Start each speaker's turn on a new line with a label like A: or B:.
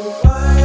A: Why